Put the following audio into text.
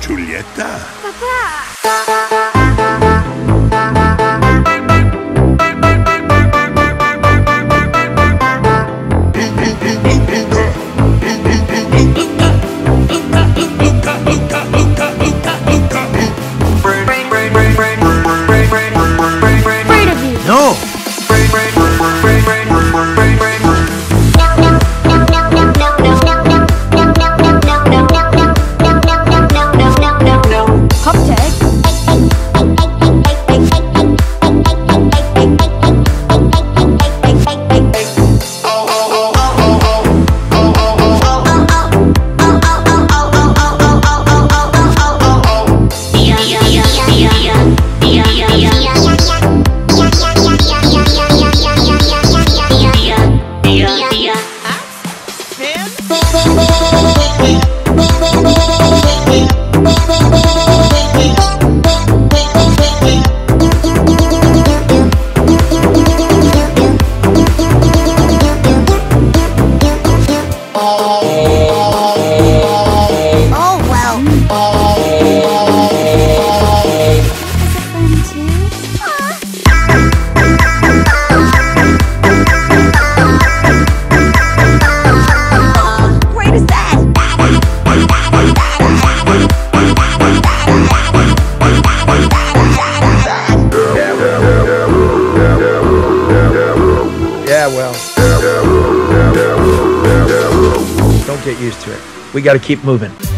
줄리엣다. 아빠. Oh Yeah, well. Don't get used to it. We gotta keep moving.